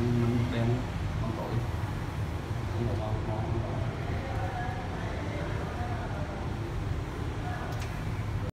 mình đen con tội không có sao